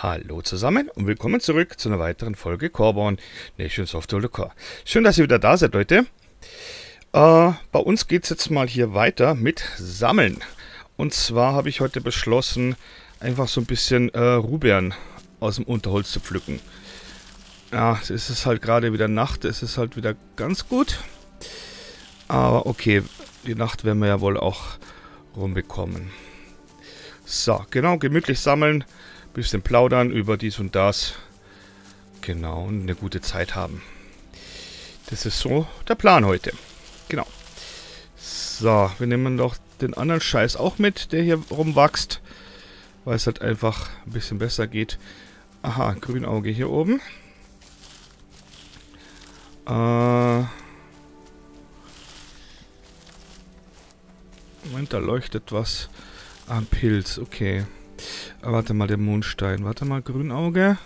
Hallo zusammen und willkommen zurück zu einer weiteren Folge Corborn Nations of the Core. Schön, dass ihr wieder da seid, Leute. Äh, bei uns geht es jetzt mal hier weiter mit Sammeln. Und zwar habe ich heute beschlossen, einfach so ein bisschen äh, Rubeeren aus dem Unterholz zu pflücken. Ja, es ist halt gerade wieder Nacht, es ist halt wieder ganz gut. Aber okay, die Nacht werden wir ja wohl auch rumbekommen. So, genau, gemütlich sammeln bisschen plaudern über dies und das. Genau, und eine gute Zeit haben. Das ist so der Plan heute. Genau. So, wir nehmen doch den anderen Scheiß auch mit, der hier rumwächst. Weil es halt einfach ein bisschen besser geht. Aha, Grünauge hier oben. Äh... Moment, da leuchtet was. am Pilz, okay. Ah, warte mal, der Mondstein. Warte mal, Grünauge.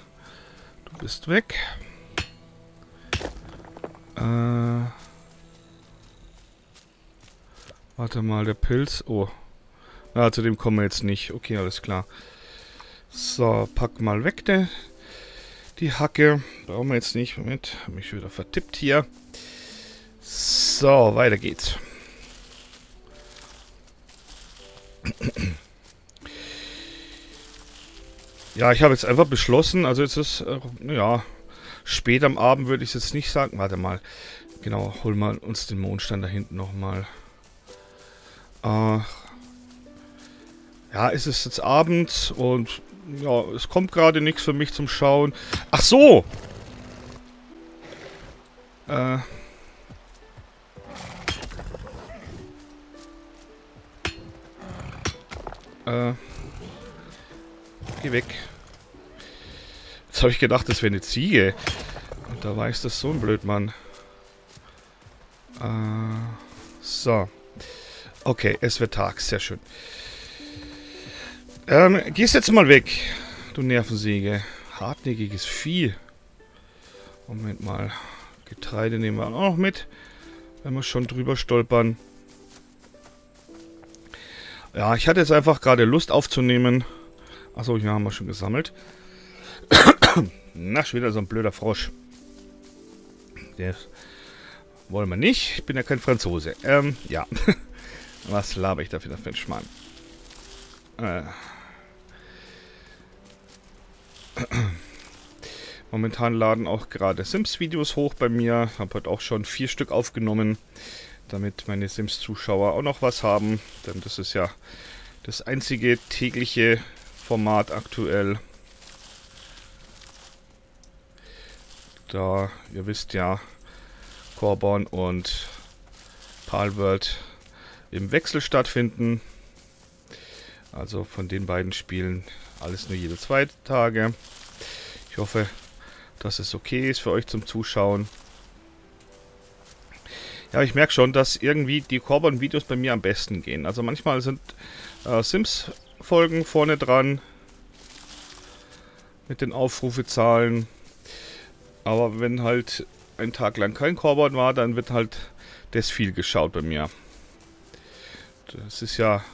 Du bist weg. Äh, warte mal, der Pilz. Oh. Ja, zu dem kommen wir jetzt nicht. Okay, alles klar. So, pack mal weg, der, die Hacke. Brauchen wir jetzt nicht. Moment, habe mich wieder vertippt hier. So, weiter geht's. Ja, ich habe jetzt einfach beschlossen, also jetzt ist, äh, ja, spät am Abend würde ich es jetzt nicht sagen. Warte mal, genau, holen wir uns den Mondstein da hinten nochmal. Äh, ja, es ist jetzt Abend und ja, es kommt gerade nichts für mich zum Schauen. Ach so! Äh... Äh... Geh weg. Jetzt habe ich gedacht, das wäre eine Ziege. Und da war ich das so ein Blödmann. Äh, so. Okay, es wird Tag. Sehr schön. Ähm, gehst jetzt mal weg, du Nervensäge. Hartnäckiges Vieh. Moment mal. Getreide nehmen wir auch noch mit. Wenn wir schon drüber stolpern. Ja, ich hatte jetzt einfach gerade Lust aufzunehmen. Achso, hier haben wir schon gesammelt. Na, schon wieder so ein blöder Frosch. Der wollen wir nicht. Ich bin ja kein Franzose. Ähm, ja. Was laber ich da wieder für einen Schmarrn? Äh. Momentan laden auch gerade Sims-Videos hoch bei mir. Habe heute auch schon vier Stück aufgenommen, damit meine Sims-Zuschauer auch noch was haben. Denn das ist ja das einzige tägliche Format aktuell. Da, ihr wisst ja, Corborn und Palworld im Wechsel stattfinden. Also von den beiden Spielen alles nur jede zwei Tage. Ich hoffe, dass es okay ist für euch zum Zuschauen. Ja, ich merke schon, dass irgendwie die Corborn-Videos bei mir am besten gehen. Also manchmal sind äh, Sims Folgen vorne dran. Mit den Aufrufezahlen. Aber wenn halt ein Tag lang kein Korbon war, dann wird halt das viel geschaut bei mir. Das ist ja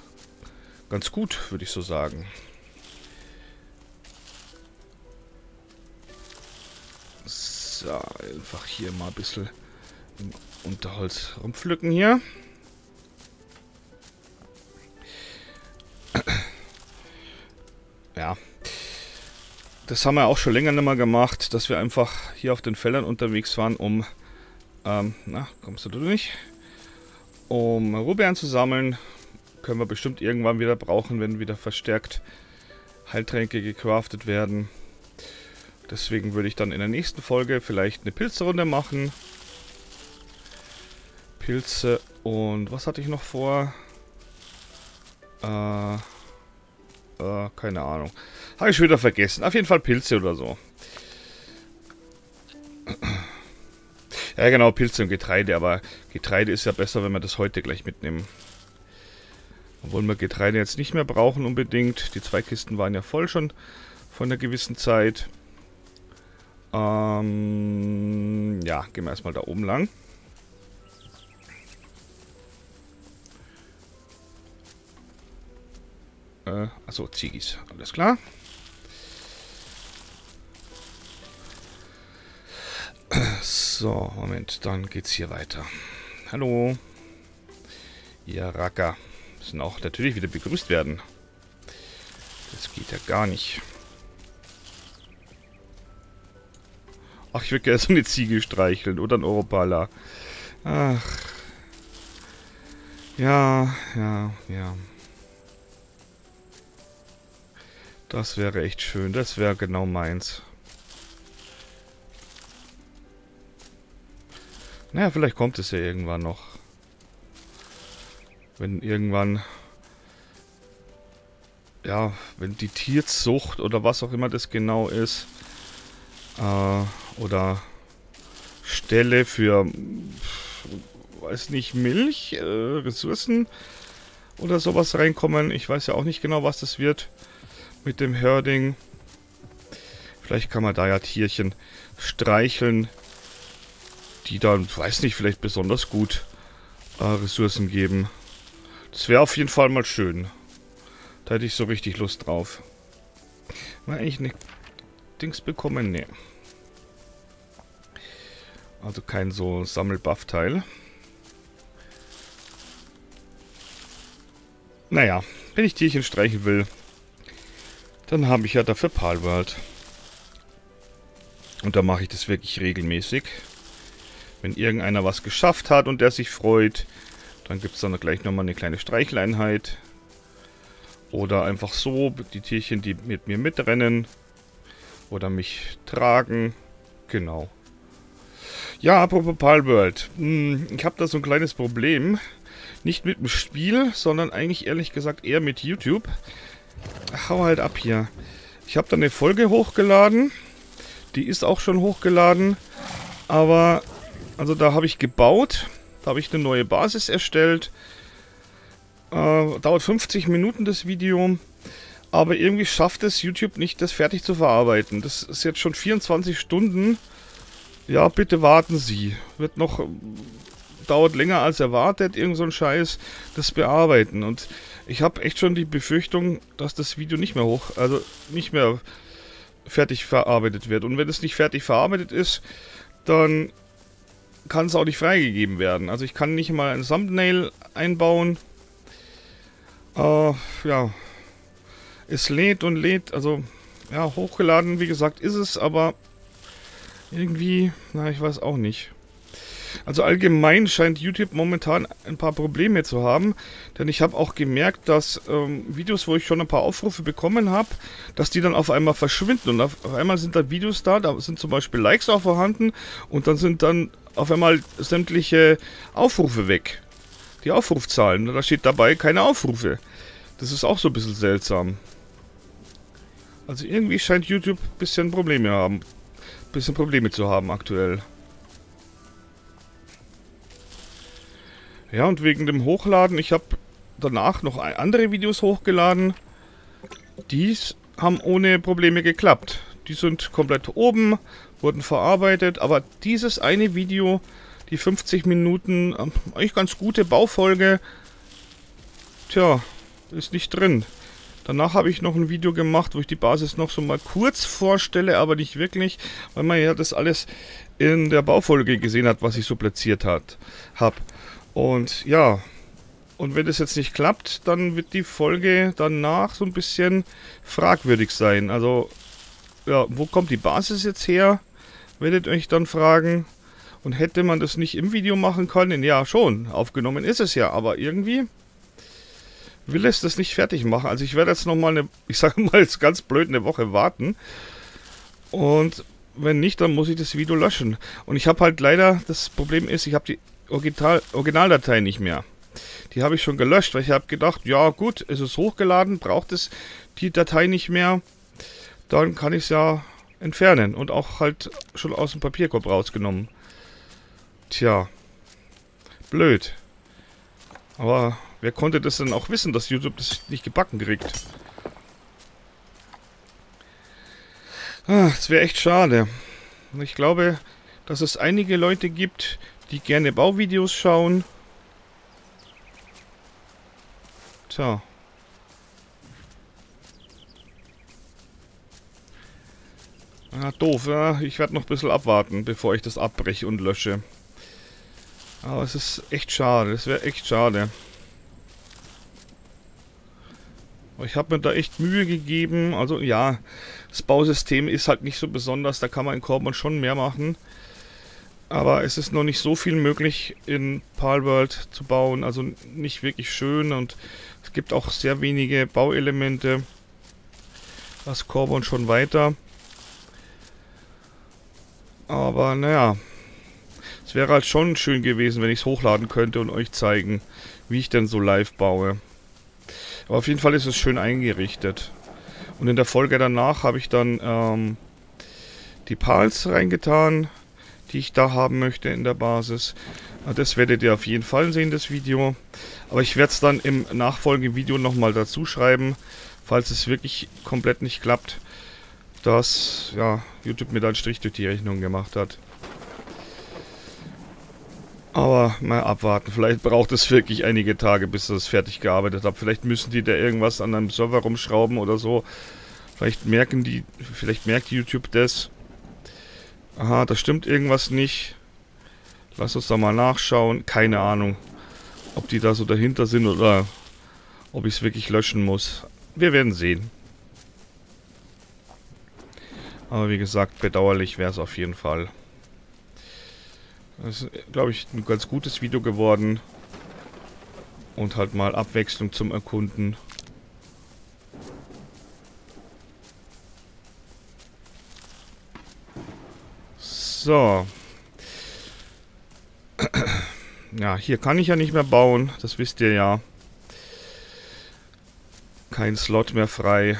ganz gut, würde ich so sagen. So, einfach hier mal ein bisschen im Unterholz rumpflücken hier. Das haben wir auch schon länger nicht mehr gemacht, dass wir einfach hier auf den Feldern unterwegs waren, um, ähm, na, kommst du nicht? Um Rubeeren zu sammeln. Können wir bestimmt irgendwann wieder brauchen, wenn wieder verstärkt Heiltränke gecraftet werden. Deswegen würde ich dann in der nächsten Folge vielleicht eine Pilzrunde machen. Pilze und was hatte ich noch vor? Äh... Äh, keine Ahnung. Habe ich schon wieder vergessen. Auf jeden Fall Pilze oder so. Ja, genau, Pilze und Getreide. Aber Getreide ist ja besser, wenn wir das heute gleich mitnehmen. Obwohl wir Getreide jetzt nicht mehr brauchen unbedingt. Die zwei Kisten waren ja voll schon von einer gewissen Zeit. Ähm, ja, gehen wir erstmal da oben lang. Äh, achso, Ziegis. Alles klar. So, Moment, dann geht's hier weiter. Hallo. Ihr Racker. Müssen auch natürlich wieder begrüßt werden. Das geht ja gar nicht. Ach, ich würde gerne so eine Ziege streicheln oder ein Europala. Ach. Ja, ja, ja. Das wäre echt schön. Das wäre genau meins. Naja, vielleicht kommt es ja irgendwann noch. Wenn irgendwann... Ja, wenn die Tierzucht oder was auch immer das genau ist... Äh, oder Stelle für... Weiß nicht, Milch, äh, Ressourcen oder sowas reinkommen. Ich weiß ja auch nicht genau, was das wird mit dem Herding. Vielleicht kann man da ja Tierchen streicheln, die dann, weiß nicht, vielleicht besonders gut äh, Ressourcen geben. Das wäre auf jeden Fall mal schön. Da hätte ich so richtig Lust drauf. Mal eigentlich eine Dings bekommen? Nee. Also kein so Sammelbuff-Teil. Naja, wenn ich Tierchen streichen will, dann habe ich ja dafür Palworld. Und da mache ich das wirklich regelmäßig. Wenn irgendeiner was geschafft hat und der sich freut, dann gibt es dann gleich nochmal eine kleine Streicheleinheit. Oder einfach so, die Tierchen, die mit mir mitrennen. Oder mich tragen. Genau. Ja, apropos Palworld. Hm, ich habe da so ein kleines Problem. Nicht mit dem Spiel, sondern eigentlich ehrlich gesagt eher mit YouTube. Hau halt ab hier. Ich habe da eine Folge hochgeladen. Die ist auch schon hochgeladen. Aber, also da habe ich gebaut. Da habe ich eine neue Basis erstellt. Äh, dauert 50 Minuten das Video. Aber irgendwie schafft es YouTube nicht, das fertig zu verarbeiten. Das ist jetzt schon 24 Stunden. Ja, bitte warten Sie. Wird noch dauert länger als erwartet, irgend so ein Scheiß, das bearbeiten. Und ich habe echt schon die Befürchtung, dass das Video nicht mehr hoch, also nicht mehr fertig verarbeitet wird. Und wenn es nicht fertig verarbeitet ist, dann kann es auch nicht freigegeben werden. Also ich kann nicht mal ein Thumbnail einbauen. Äh, ja. Es lädt und lädt, also ja, hochgeladen, wie gesagt, ist es, aber irgendwie, na, ich weiß auch nicht. Also allgemein scheint YouTube momentan ein paar Probleme zu haben, denn ich habe auch gemerkt, dass ähm, Videos, wo ich schon ein paar Aufrufe bekommen habe, dass die dann auf einmal verschwinden und auf, auf einmal sind da Videos da, da sind zum Beispiel Likes auch vorhanden und dann sind dann auf einmal sämtliche Aufrufe weg. Die Aufrufzahlen, da steht dabei keine Aufrufe. Das ist auch so ein bisschen seltsam. Also irgendwie scheint YouTube ein bisschen Probleme haben. Bisschen Probleme zu haben aktuell. Ja, und wegen dem Hochladen, ich habe danach noch andere Videos hochgeladen. Dies haben ohne Probleme geklappt. Die sind komplett oben, wurden verarbeitet, aber dieses eine Video, die 50 Minuten, ähm, eigentlich ganz gute Baufolge, tja, ist nicht drin. Danach habe ich noch ein Video gemacht, wo ich die Basis noch so mal kurz vorstelle, aber nicht wirklich, weil man ja das alles in der Baufolge gesehen hat, was ich so platziert habe. Und ja, und wenn das jetzt nicht klappt, dann wird die Folge danach so ein bisschen fragwürdig sein. Also, ja, wo kommt die Basis jetzt her? Werdet euch dann fragen. Und hätte man das nicht im Video machen können? Ja, schon. Aufgenommen ist es ja, aber irgendwie will es das nicht fertig machen. Also ich werde jetzt nochmal eine, ich sage mal jetzt ganz blöd, eine Woche warten. Und wenn nicht, dann muss ich das Video löschen. Und ich habe halt leider, das Problem ist, ich habe die Original, Originaldatei nicht mehr. Die habe ich schon gelöscht, weil ich habe gedacht, ja gut, es ist hochgeladen, braucht es die Datei nicht mehr. Dann kann ich es ja entfernen und auch halt schon aus dem Papierkorb rausgenommen. Tja, blöd. Aber wer konnte das denn auch wissen, dass YouTube das nicht gebacken kriegt? Ah, das wäre echt schade. Ich glaube, dass es einige Leute gibt, die gerne Bauvideos schauen. Tja. Ja, doof, ja. Ich werde noch ein bisschen abwarten, bevor ich das abbreche und lösche. Aber es ist echt schade. Es wäre echt schade. Ich habe mir da echt Mühe gegeben. Also ja, das Bausystem ist halt nicht so besonders. Da kann man in Corbon schon mehr machen. Aber es ist noch nicht so viel möglich in Palworld zu bauen. Also nicht wirklich schön und es gibt auch sehr wenige Bauelemente. Das Corbon schon weiter. Aber naja, es wäre halt schon schön gewesen, wenn ich es hochladen könnte und euch zeigen, wie ich denn so live baue. Aber auf jeden Fall ist es schön eingerichtet. Und in der Folge danach habe ich dann ähm, die Pals reingetan, die ich da haben möchte in der Basis. Das werdet ihr auf jeden Fall sehen, das Video. Aber ich werde es dann im nachfolgenden Video nochmal dazu schreiben, falls es wirklich komplett nicht klappt, dass ja, YouTube mir dann Strich durch die Rechnung gemacht hat. Aber mal abwarten. Vielleicht braucht es wirklich einige Tage, bis ich das fertig gearbeitet habe. Vielleicht müssen die da irgendwas an einem Server rumschrauben oder so. Vielleicht merken die, vielleicht merkt YouTube das. Aha, da stimmt irgendwas nicht. Lass uns da mal nachschauen. Keine Ahnung, ob die da so dahinter sind oder ob ich es wirklich löschen muss. Wir werden sehen. Aber wie gesagt, bedauerlich wäre es auf jeden Fall. Das ist, glaube ich, ein ganz gutes Video geworden. Und halt mal Abwechslung zum Erkunden. So. Ja, hier kann ich ja nicht mehr bauen. Das wisst ihr ja. Kein Slot mehr frei.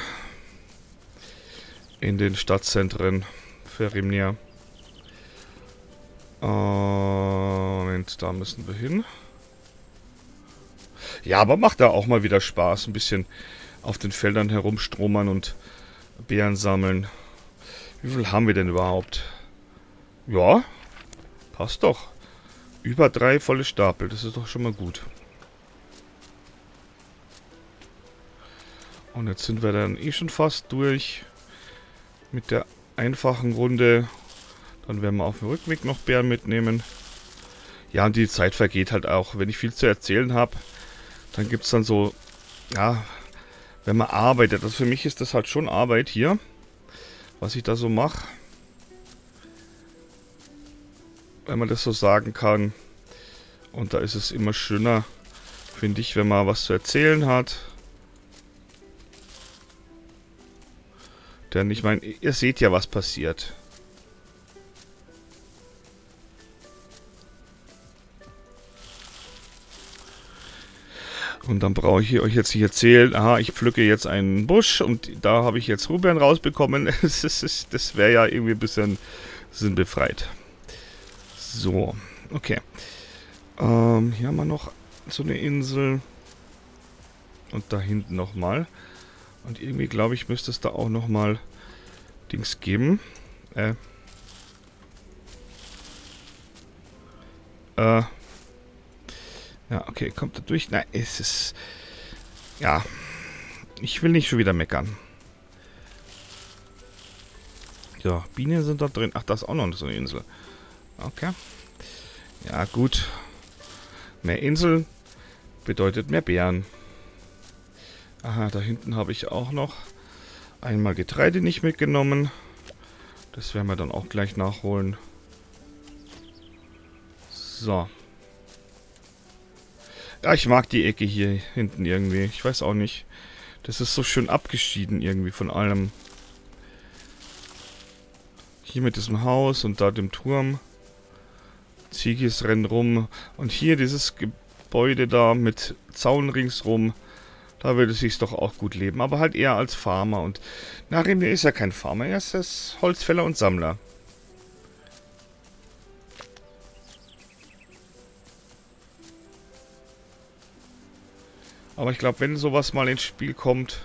In den Stadtzentren für Rimnia. Moment, da müssen wir hin. Ja, aber macht da auch mal wieder Spaß. Ein bisschen auf den Feldern herumstromern und Beeren sammeln. Wie viel haben wir denn überhaupt? Ja, passt doch. Über drei volle Stapel, das ist doch schon mal gut. Und jetzt sind wir dann eh schon fast durch mit der einfachen Runde. Dann werden wir auf dem Rückweg noch Bären mitnehmen. Ja, und die Zeit vergeht halt auch. Wenn ich viel zu erzählen habe, dann gibt es dann so, ja, wenn man arbeitet. Also für mich ist das halt schon Arbeit hier, was ich da so mache. Wenn man das so sagen kann. Und da ist es immer schöner, finde ich, wenn man was zu erzählen hat. Denn ich meine, ihr seht ja, was passiert. Und dann brauche ich euch jetzt nicht erzählen, aha, ich pflücke jetzt einen Busch und da habe ich jetzt Rubern rausbekommen. das, das wäre ja irgendwie ein bisschen sinnbefreit. So, okay. Ähm, hier haben wir noch so eine Insel. Und da hinten nochmal. Und irgendwie, glaube ich, müsste es da auch nochmal Dings geben. Äh. Äh. Ja, okay, kommt da durch. Nein, es ist... Ja. Ich will nicht schon wieder meckern. Ja, Bienen sind da drin. Ach, da ist auch noch so eine Insel. Okay. Ja, gut. Mehr Insel bedeutet mehr Bären. Aha, da hinten habe ich auch noch einmal Getreide nicht mitgenommen. Das werden wir dann auch gleich nachholen. So. Ja, ich mag die Ecke hier hinten irgendwie. Ich weiß auch nicht. Das ist so schön abgeschieden irgendwie von allem. Hier mit diesem Haus und da dem Turm. Ziegis rennen rum. Und hier dieses Gebäude da mit Zaun ringsrum. Da würde es sich doch auch gut leben. Aber halt eher als Farmer. Und Narimir ist ja kein Farmer. Er ist das Holzfäller und Sammler. Aber ich glaube, wenn sowas mal ins Spiel kommt,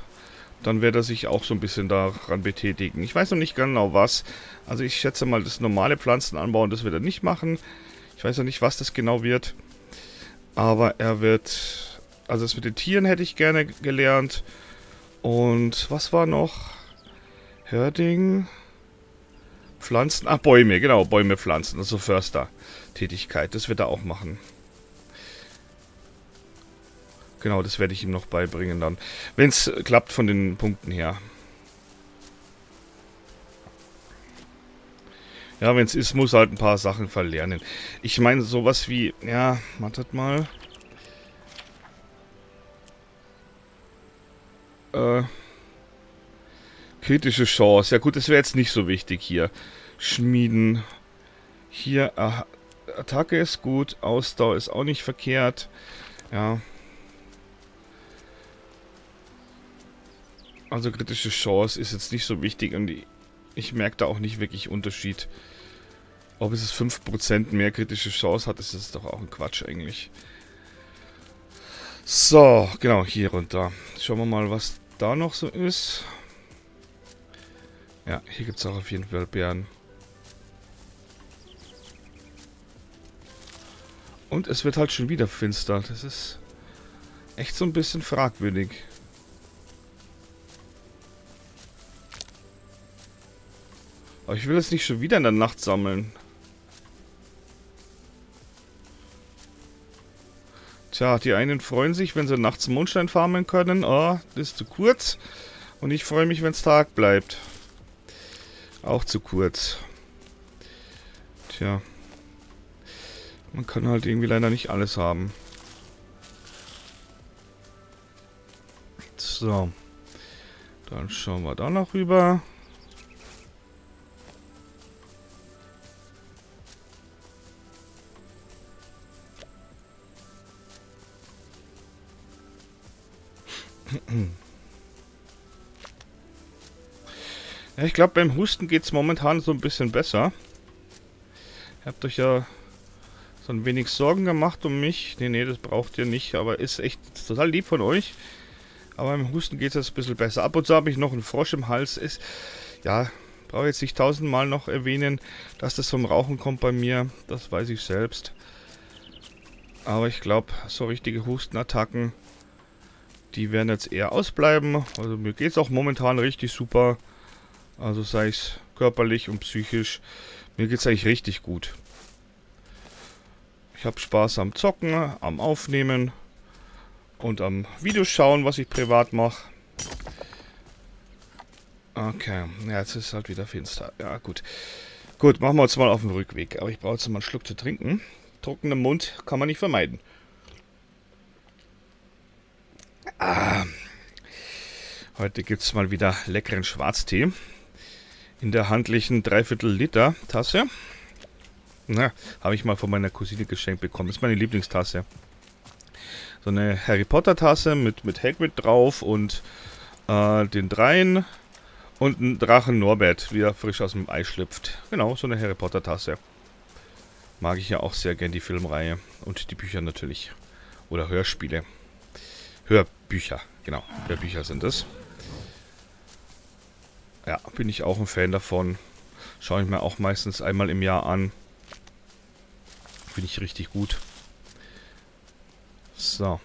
dann wird er sich auch so ein bisschen daran betätigen. Ich weiß noch nicht genau was. Also ich schätze mal, das normale Pflanzenanbauen, das wird er nicht machen. Ich weiß noch nicht, was das genau wird. Aber er wird... Also das mit den Tieren hätte ich gerne gelernt. Und was war noch? Herding. Pflanzen. Ach, Bäume, genau, Bäume pflanzen. Also Förster-Tätigkeit. Das wird er auch machen. Genau, das werde ich ihm noch beibringen dann. Wenn es klappt von den Punkten her. Ja, wenn es ist, muss halt ein paar Sachen verlernen. Ich meine, sowas wie, ja, wartet mal. Äh, kritische Chance. Ja gut, das wäre jetzt nicht so wichtig hier. Schmieden. Hier, äh, Attacke ist gut. Ausdauer ist auch nicht verkehrt. Ja. Also kritische Chance ist jetzt nicht so wichtig und ich merke da auch nicht wirklich Unterschied. Ob es 5% mehr kritische Chance hat, ist das doch auch ein Quatsch eigentlich. So, genau, hier runter. Schauen wir mal, was da noch so ist. Ja, hier gibt es auch auf jeden Fall Bären. Und es wird halt schon wieder finster. Das ist echt so ein bisschen fragwürdig. Aber ich will es nicht schon wieder in der Nacht sammeln. Tja, die einen freuen sich, wenn sie nachts Mondstein farmen können. Oh, das ist zu kurz. Und ich freue mich, wenn es Tag bleibt. Auch zu kurz. Tja. Man kann halt irgendwie leider nicht alles haben. So. Dann schauen wir da noch rüber. Ja, ich glaube, beim Husten geht es momentan so ein bisschen besser. Ihr habt euch ja so ein wenig Sorgen gemacht um mich. Nee, nee, das braucht ihr nicht, aber ist echt total lieb von euch. Aber beim Husten geht es jetzt ein bisschen besser. Ab und zu habe ich noch einen Frosch im Hals. Ist, ja, brauche jetzt nicht tausendmal noch erwähnen, dass das vom Rauchen kommt bei mir. Das weiß ich selbst. Aber ich glaube, so richtige Hustenattacken die werden jetzt eher ausbleiben. Also mir geht es auch momentan richtig super. Also sei es körperlich und psychisch. Mir geht es eigentlich richtig gut. Ich habe Spaß am Zocken, am Aufnehmen und am Videoschauen, was ich privat mache. Okay, ja, jetzt ist halt wieder finster. Ja, gut. Gut, machen wir uns mal auf den Rückweg. Aber ich brauche jetzt mal einen Schluck zu trinken. Trockener Mund kann man nicht vermeiden. Ah. Heute gibt es mal wieder leckeren Schwarztee. In der handlichen Dreiviertel Liter Tasse. Na, habe ich mal von meiner Cousine geschenkt bekommen. Das ist meine Lieblingstasse. So eine Harry Potter Tasse mit, mit Hagrid drauf und äh, den Dreien und ein Drachen Norbert, wie er frisch aus dem Ei schlüpft. Genau, so eine Harry Potter Tasse. Mag ich ja auch sehr gern die Filmreihe und die Bücher natürlich. Oder Hörspiele. Hörbücher, genau. Hörbücher sind es. Ja, bin ich auch ein Fan davon. Schaue ich mir auch meistens einmal im Jahr an. Finde ich richtig gut. So.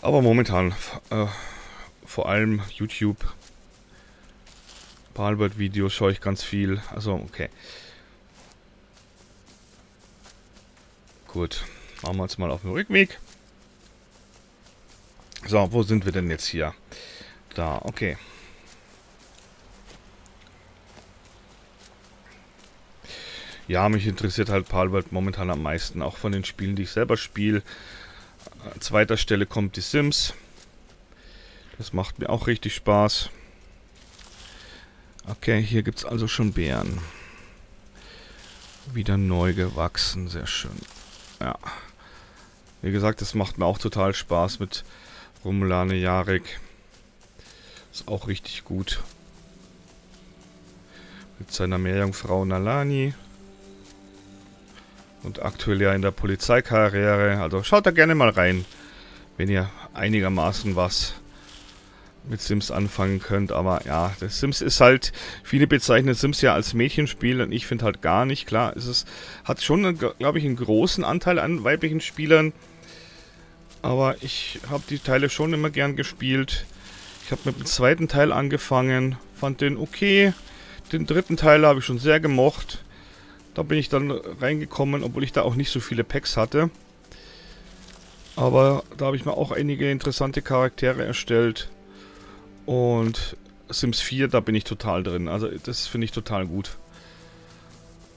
Aber momentan äh, vor allem YouTube. Palbert-Videos schaue ich ganz viel. Also, okay. Gut, machen wir uns mal auf den Rückweg. So, wo sind wir denn jetzt hier? Da, okay. Ja, mich interessiert halt Palworld momentan am meisten, auch von den Spielen, die ich selber spiele. An zweiter Stelle kommt die Sims. Das macht mir auch richtig Spaß. Okay, hier gibt es also schon Bären. Wieder neu gewachsen, sehr schön. Ja. Wie gesagt, das macht mir auch total Spaß mit Rumulane Jarek. Ist auch richtig gut. Mit seiner Meerjungfrau Nalani. Und aktuell ja in der Polizeikarriere. Also schaut da gerne mal rein, wenn ihr einigermaßen was mit Sims anfangen könnt. Aber ja, das Sims ist halt, viele bezeichnen Sims ja als Mädchenspiel und ich finde halt gar nicht. Klar, es ist, hat schon, glaube ich, einen großen Anteil an weiblichen Spielern. Aber ich habe die Teile schon immer gern gespielt. Ich habe mit dem zweiten Teil angefangen, fand den okay. Den dritten Teil habe ich schon sehr gemocht. Da bin ich dann reingekommen, obwohl ich da auch nicht so viele Packs hatte. Aber da habe ich mir auch einige interessante Charaktere erstellt. Und Sims 4, da bin ich total drin. Also das finde ich total gut.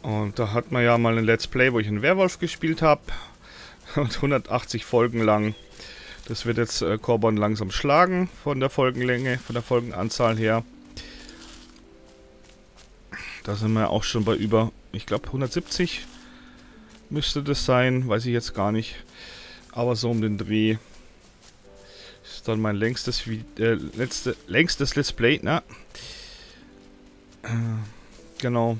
Und da hat man ja mal ein Let's Play, wo ich einen Werwolf gespielt habe. Und 180 Folgen lang. Das wird jetzt äh, Corbon langsam schlagen von der Folgenlänge, von der Folgenanzahl her. Da sind wir auch schon bei über, ich glaube 170 müsste das sein, weiß ich jetzt gar nicht. Aber so um den Dreh dann mein längstes, äh, letzte, längstes Let's Play, na. Äh, genau.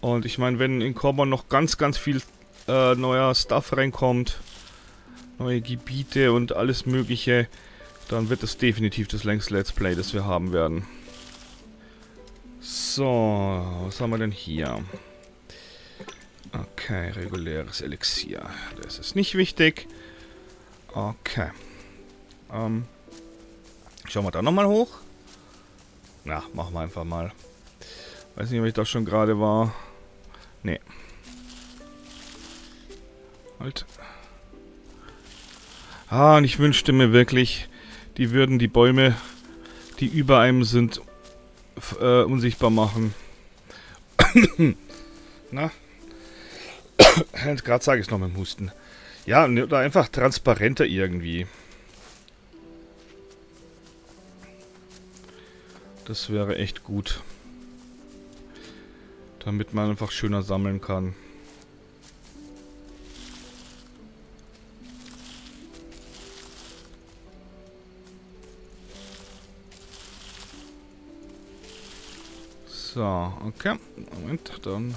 Und ich meine, wenn in Corbon noch ganz, ganz viel äh, neuer Stuff reinkommt, neue Gebiete und alles mögliche, dann wird es definitiv das längste Let's Play, das wir haben werden. So, was haben wir denn hier? Okay, reguläres Elixier. Das ist nicht wichtig. Okay. Ähm, schauen wir da nochmal hoch. Na, machen wir einfach mal. Weiß nicht, ob ich da schon gerade war. Nee. Halt. Ah, und ich wünschte mir wirklich, die würden die Bäume, die über einem sind, äh, unsichtbar machen. Na? Gerade sage ich es noch mit dem Husten. Ja, oder einfach transparenter irgendwie. Das wäre echt gut. Damit man einfach schöner sammeln kann. So, okay. Moment, dann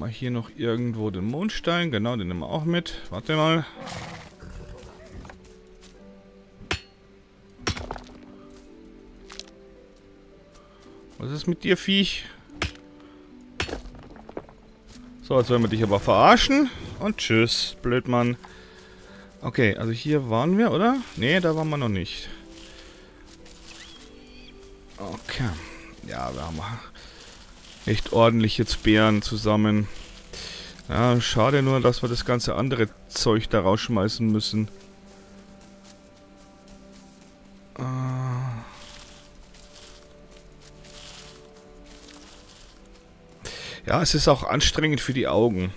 wir hier noch irgendwo den Mondstein. Genau, den nehmen wir auch mit. Warte mal. Was ist mit dir, Viech? So, jetzt wollen wir dich aber verarschen. Und tschüss, Blödmann. Okay, also hier waren wir, oder? Nee, da waren wir noch nicht. Okay. Ja, wir haben echt ordentlich jetzt Bären zusammen. Ja, schade nur, dass wir das ganze andere Zeug da rausschmeißen müssen. Ja, es ist auch anstrengend für die Augen.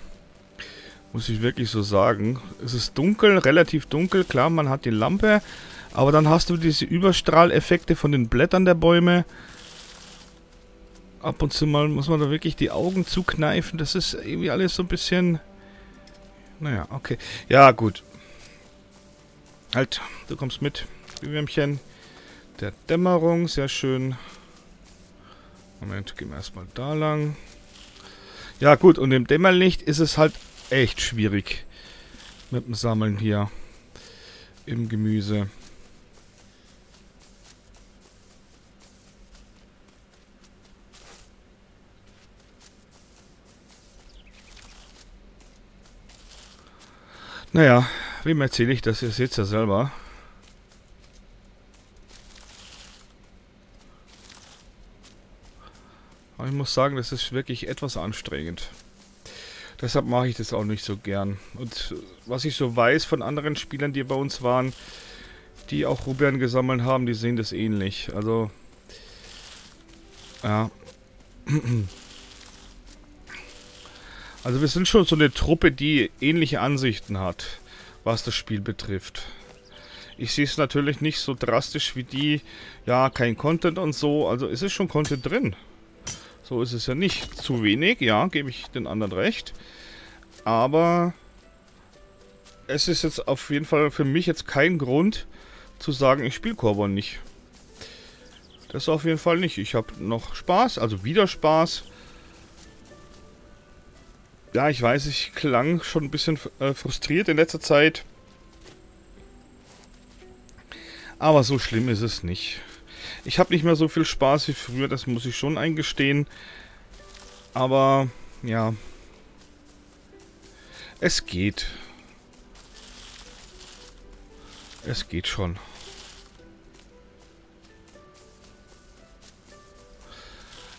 Muss ich wirklich so sagen. Es ist dunkel, relativ dunkel. Klar, man hat die Lampe. Aber dann hast du diese Überstrahleffekte von den Blättern der Bäume. Ab und zu mal muss man da wirklich die Augen zukneifen. Das ist irgendwie alles so ein bisschen... Naja, okay. Ja, gut. Halt, du kommst mit, Würmchen. Der Dämmerung, sehr schön. Moment, gehen wir erstmal da lang. Ja gut, und im Dämmerlicht ist es halt echt schwierig mit dem Sammeln hier im Gemüse. Naja, wem erzähle ich das? Ihr seht ja selber. Aber ich muss sagen, das ist wirklich etwas anstrengend. Deshalb mache ich das auch nicht so gern. Und was ich so weiß von anderen Spielern, die bei uns waren, die auch Rubern gesammelt haben, die sehen das ähnlich. Also, ja. Also wir sind schon so eine Truppe, die ähnliche Ansichten hat, was das Spiel betrifft. Ich sehe es natürlich nicht so drastisch wie die, ja, kein Content und so. Also es ist schon Content drin. So ist es ja nicht. Zu wenig, ja, gebe ich den anderen recht. Aber es ist jetzt auf jeden Fall für mich jetzt kein Grund zu sagen, ich spiele Corbon nicht. Das auf jeden Fall nicht. Ich habe noch Spaß, also wieder Spaß. Ja, ich weiß, ich klang schon ein bisschen äh, frustriert in letzter Zeit. Aber so schlimm ist es nicht. Ich habe nicht mehr so viel Spaß wie früher, das muss ich schon eingestehen. Aber, ja. Es geht. Es geht schon.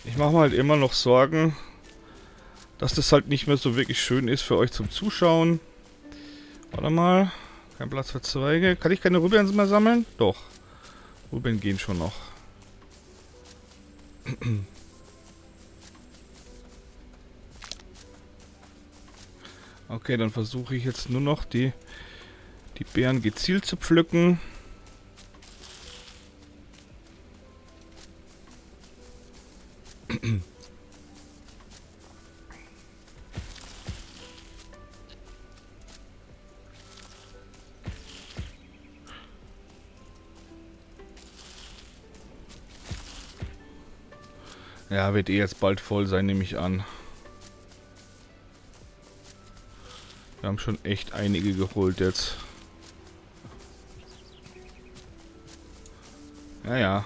Ich mache mir halt immer noch Sorgen, dass das halt nicht mehr so wirklich schön ist für euch zum Zuschauen. Warte mal. Kein Platz für Zweige. Kann ich keine Rubens mehr sammeln? Doch. Ruben gehen schon noch. Okay, dann versuche ich jetzt nur noch die, die Beeren gezielt zu pflücken. Ja, wird eh jetzt bald voll sein, nehme ich an. Wir haben schon echt einige geholt jetzt. Ja, ja.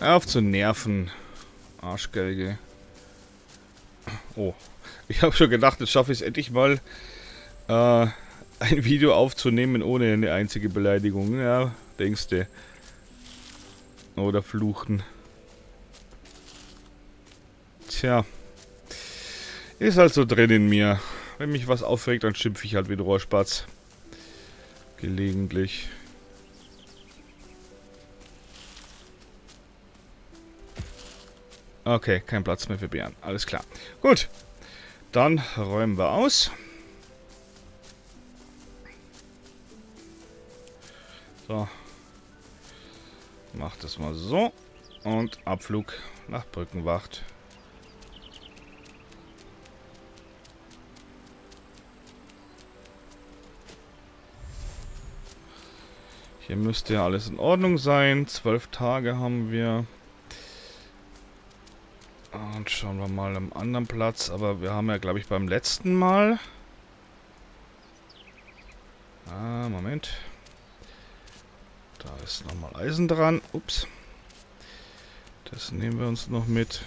Auf zu nerven. Arschgelge. Oh. Ich habe schon gedacht, jetzt schaffe ich es endlich mal, äh, ein Video aufzunehmen ohne eine einzige Beleidigung. Ja, denkst du. Oder fluchen. Tja. Ist halt so drin in mir. Wenn mich was aufregt, dann schimpfe ich halt wie Rohrspatz. Gelegentlich. Okay, kein Platz mehr für Bären. Alles klar. Gut. Dann räumen wir aus. So. Mach das mal so. Und Abflug nach Brückenwacht. Hier müsste ja alles in Ordnung sein. Zwölf Tage haben wir. Und schauen wir mal am anderen Platz. Aber wir haben ja, glaube ich, beim letzten Mal... Ah, Moment. Da ist nochmal Eisen dran. Ups. Das nehmen wir uns noch mit.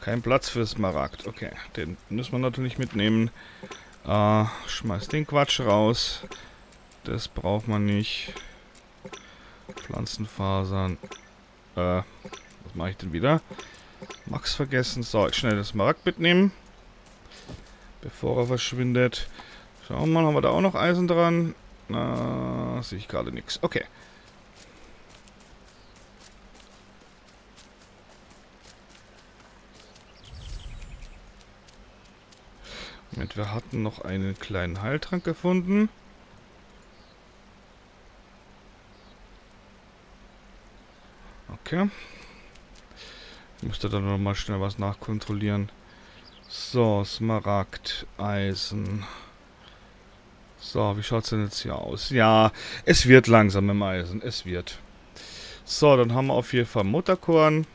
Kein Platz für Smaragd. Okay, den müssen wir natürlich mitnehmen. Äh, schmeiß den Quatsch raus. Das braucht man nicht. Pflanzenfasern. Äh, was mache ich denn wieder? Max vergessen. So, schnell das Smaragd mitnehmen bevor er verschwindet. Schauen wir mal, haben wir da auch noch Eisen dran? Na, sehe ich gerade nichts. Okay. Moment, wir hatten noch einen kleinen Heiltrank gefunden. Okay. Ich müsste dann noch mal schnell was nachkontrollieren. So, Smaragd, Eisen. So, wie schaut es denn jetzt hier aus? Ja, es wird langsam im Eisen. Es wird. So, dann haben wir auf jeden Fall Mutterkorn.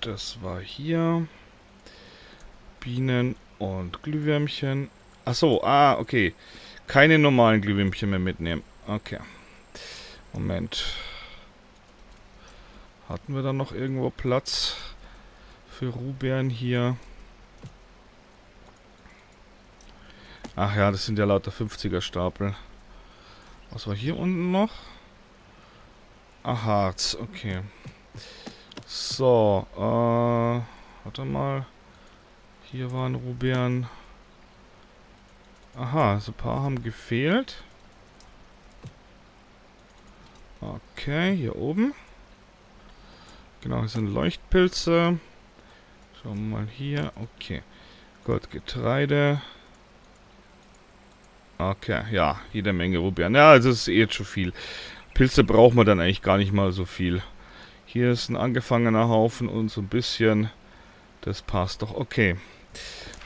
Das war hier. Bienen und Glühwürmchen. Achso, ah, okay. Keine normalen Glühwürmchen mehr mitnehmen. Okay. Moment. Hatten wir da noch irgendwo Platz? Für Rubeeren hier. Ach ja, das sind ja lauter 50er Stapel. Was war hier unten noch? Ah, Harz, okay. So, äh, warte mal. Hier waren Rubeeren. Aha, so ein paar haben gefehlt. Okay, hier oben. Genau, hier sind Leuchtpilze. Wir mal hier. Okay. Gut, Getreide. Okay, ja, jede Menge Rubian. Ja, also ist eh jetzt schon viel. Pilze brauchen wir dann eigentlich gar nicht mal so viel. Hier ist ein angefangener Haufen und so ein bisschen. Das passt doch. Okay.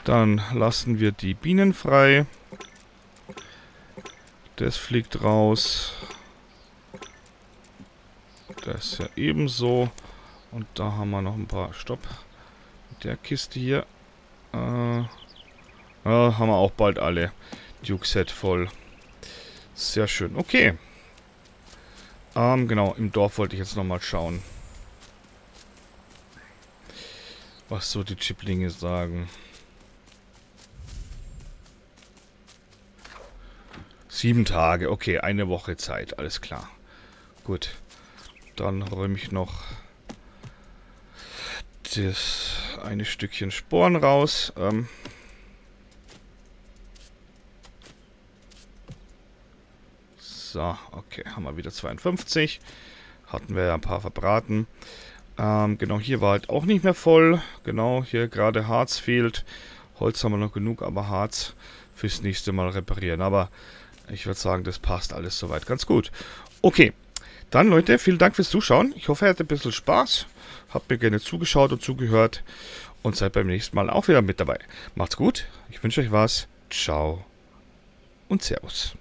Dann lassen wir die Bienen frei. Das fliegt raus. Das ja ebenso. Und da haben wir noch ein paar. Stopp der Kiste hier. Äh, ja, haben wir auch bald alle. Duke-Set voll. Sehr schön. Okay. Ähm, genau, im Dorf wollte ich jetzt nochmal schauen. Was so die Chiplinge sagen. Sieben Tage, okay, eine Woche Zeit, alles klar. Gut, dann räume ich noch das eine Stückchen Sporen raus. Ähm so, okay, haben wir wieder 52. Hatten wir ja ein paar verbraten. Ähm, genau, hier war halt auch nicht mehr voll. Genau, hier gerade Harz fehlt. Holz haben wir noch genug, aber Harz fürs nächste Mal reparieren. Aber ich würde sagen, das passt alles soweit ganz gut. Okay, dann Leute, vielen Dank fürs Zuschauen. Ich hoffe, ihr hattet ein bisschen Spaß. Habt mir gerne zugeschaut und zugehört. Und seid beim nächsten Mal auch wieder mit dabei. Macht's gut. Ich wünsche euch was. Ciao und Servus.